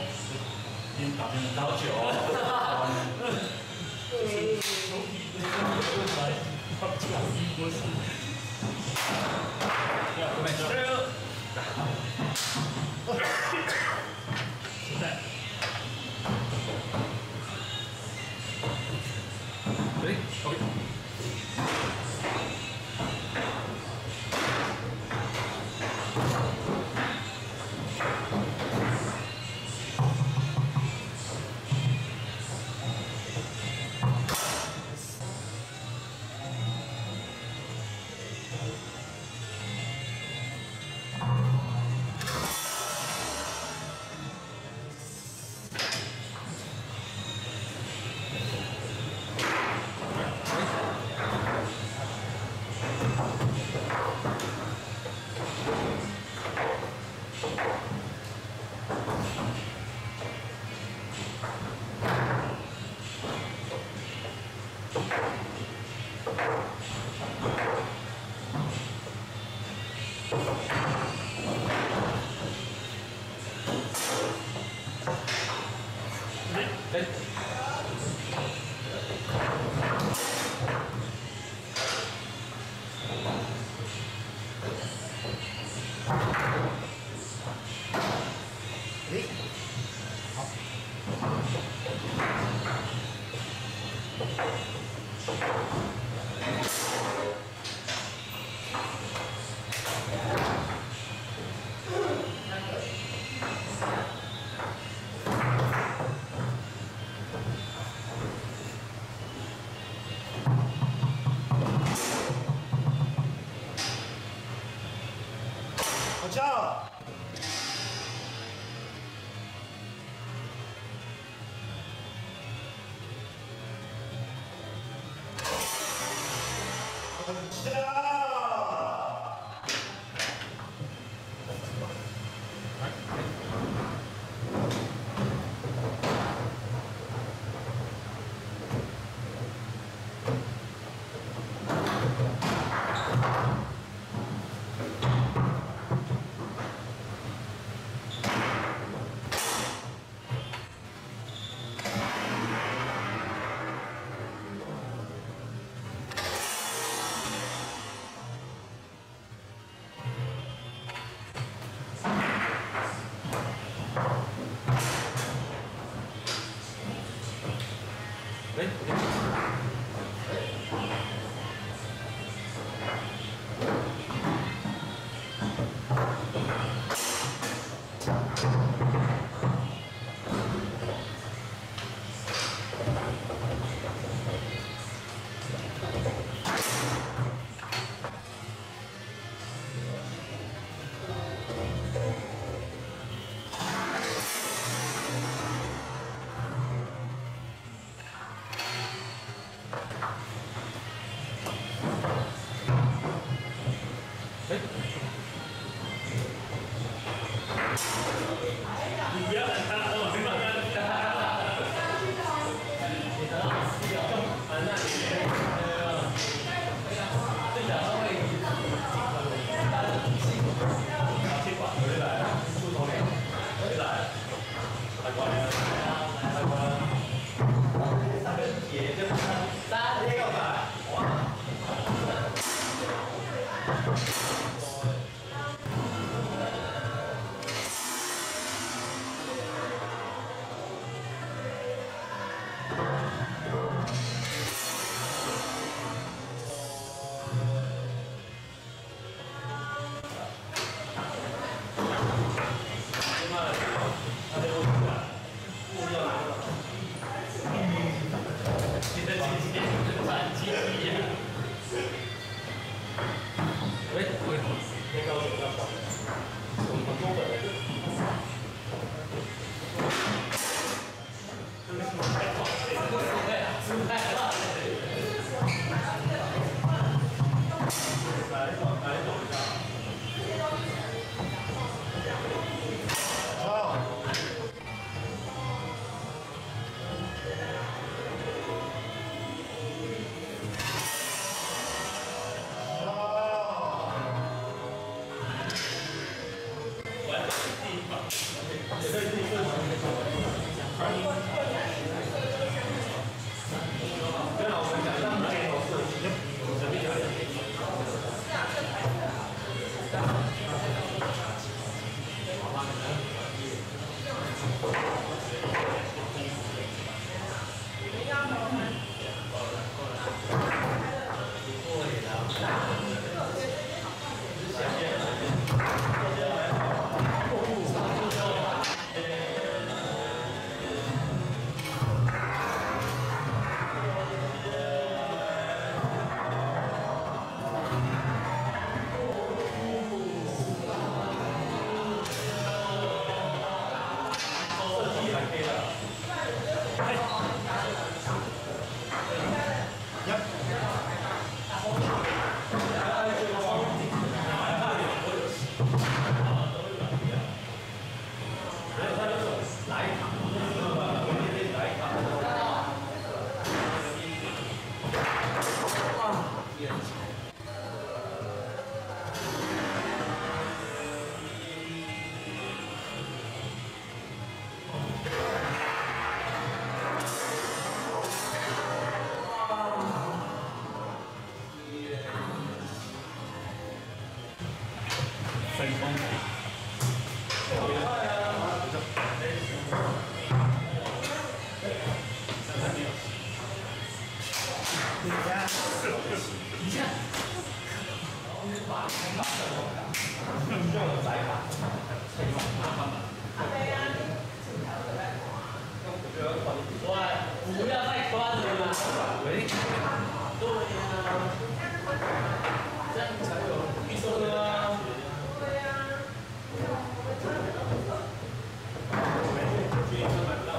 已经打针好久了。对，手臂伸过来，放起，一摸四。要准备走。加油。我。准。，OK。好，你看，把钱拿出来，用了再打，太麻烦了。喂，不要再关了嘛。喂。对呀。这样才有预售的啊。对呀。没，去买不到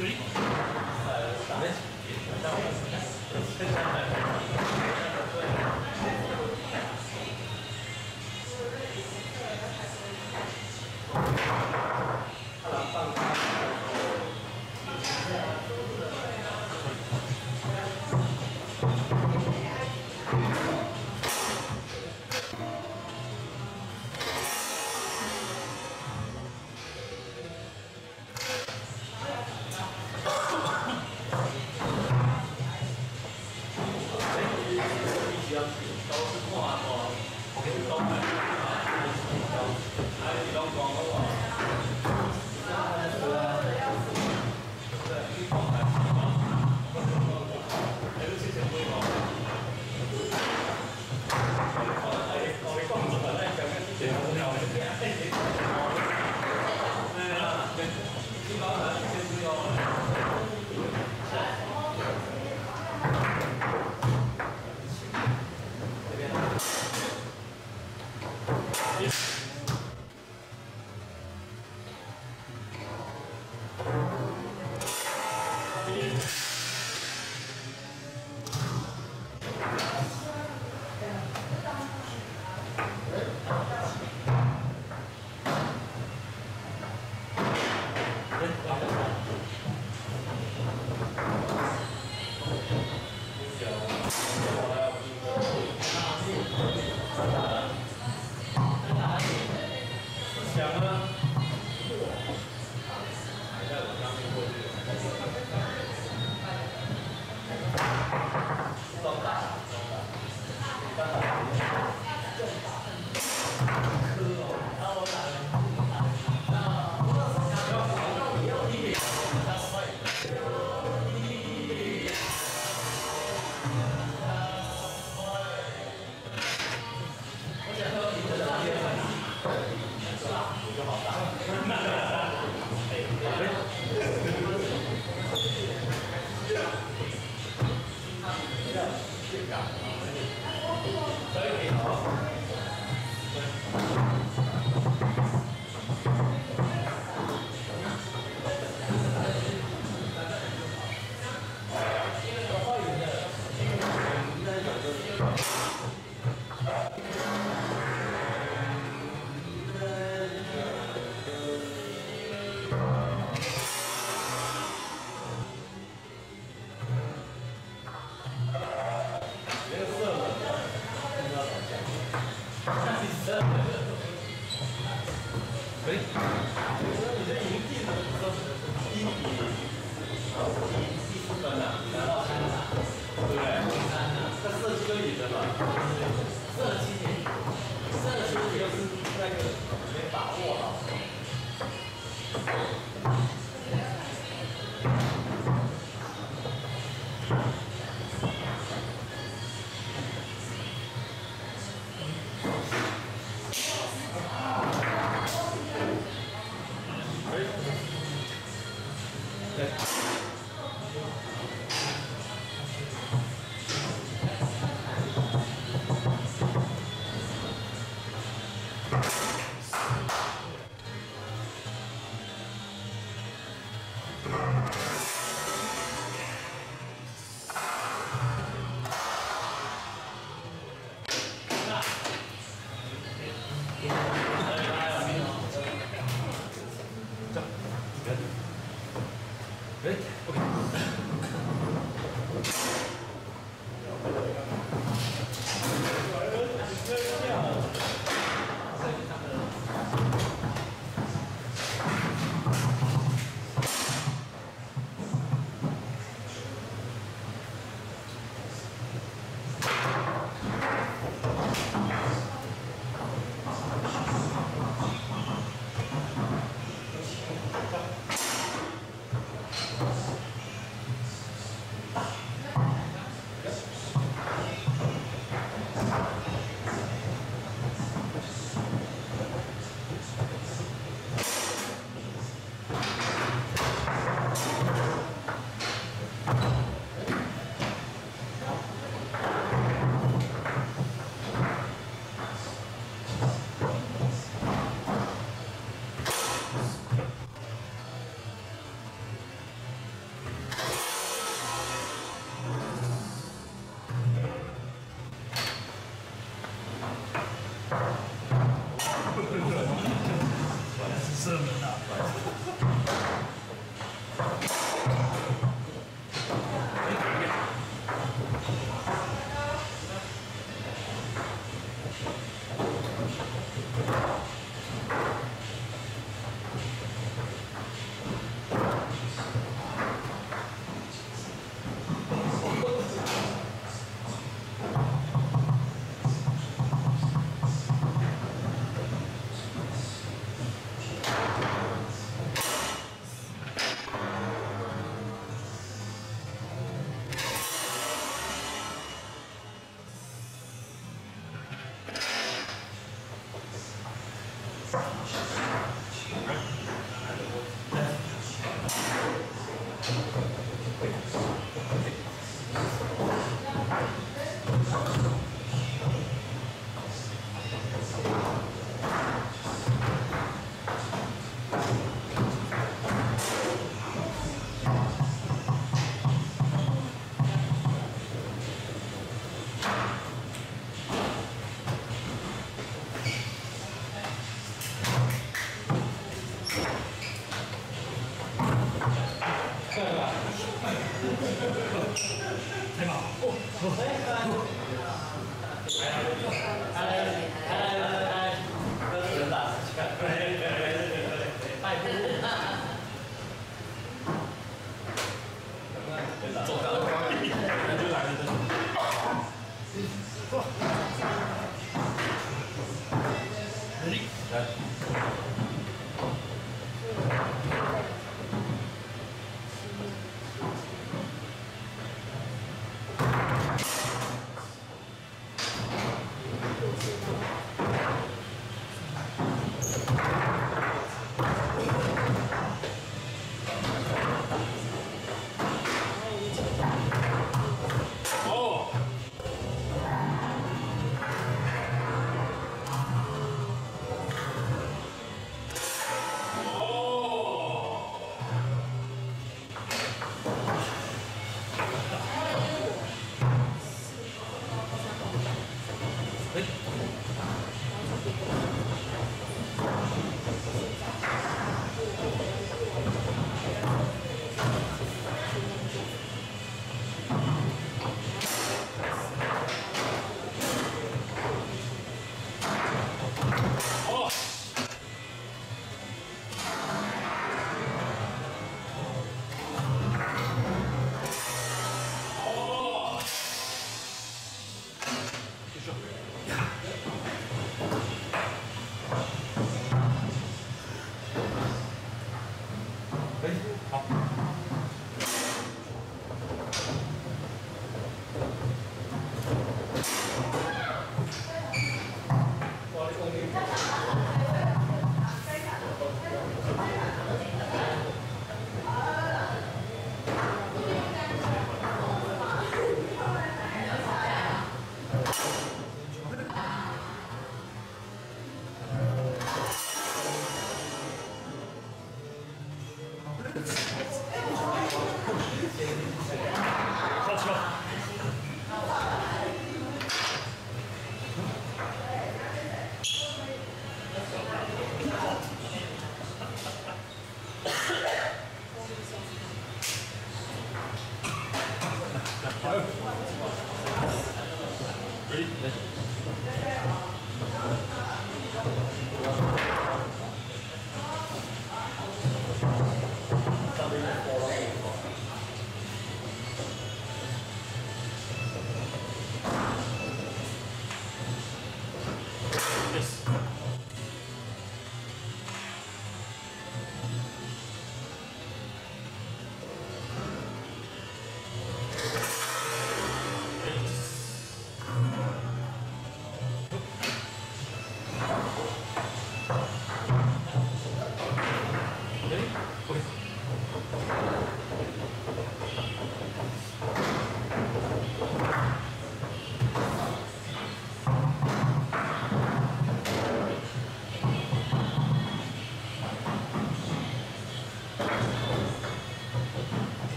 より Yes. 对吧对吧不来来来来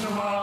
真的